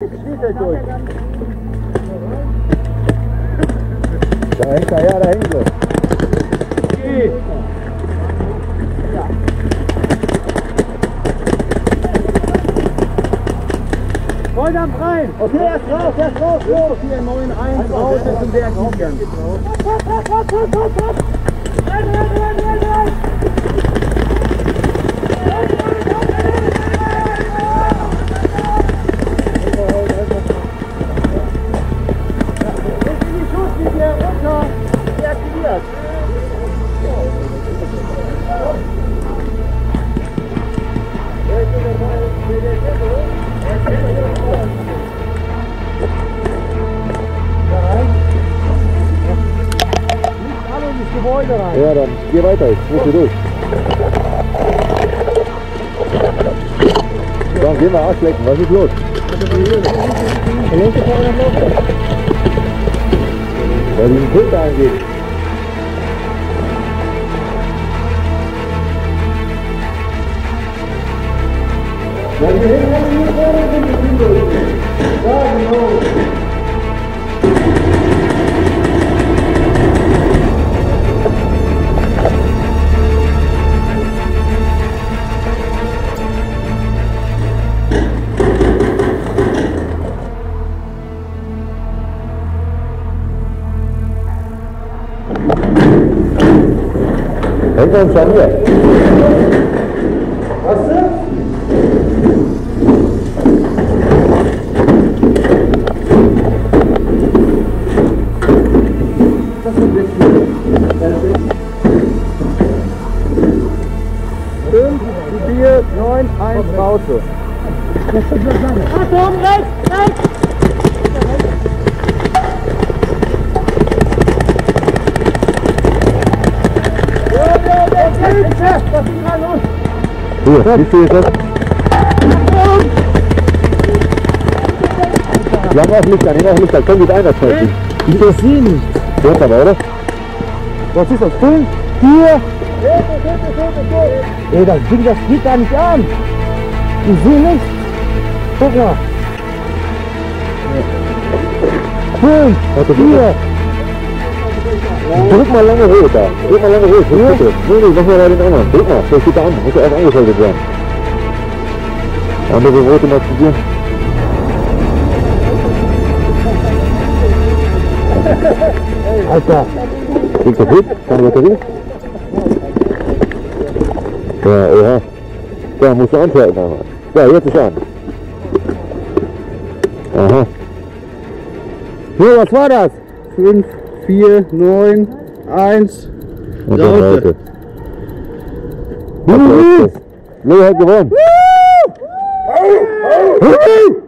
Da hängt er her, da hängt er. Volldampf rein! Okay, er ist raus, er ist raus. Los, hier 9-1 raus, jetzt zum Berg liegen. in die 100. Ja, dann geh weiter, jetzt musst du durch. Dann gehen wir Arschlecken, was ist los? Wer diesen Filter angeht. When you hit one of these corners, you can do it again. God knows. Thấy? 5 4, 9, 1, Pause. Achtung, rechts, rechts! Hier, wie viel ist das? Lang auf Licht an, hin auf Licht an, können wir ein, das Wie das sieben? Hört aber, oder? Was ist das? Fünf, vier, Ey, das Ding, das geht gar nicht an. Ich sehe nichts. Guck mal. Fünf, vier. Drück mal lange hoch da. Drück mal lange hoch. Ja. Bitte. Nee, nee, mach mal da den anderen. Drück mal, das steht da an. Muss ja erst angeschaltet werden. Andere rote mal probieren. Alter. Ding kaputt? Keine Batterie? Ja, oha. Da musst du anschalten. Ja, jetzt ist an. Aha. So, was war das? Fünf, vier, neun, eins. Und dann Raute. Raute. Leo hat gewonnen. Woo!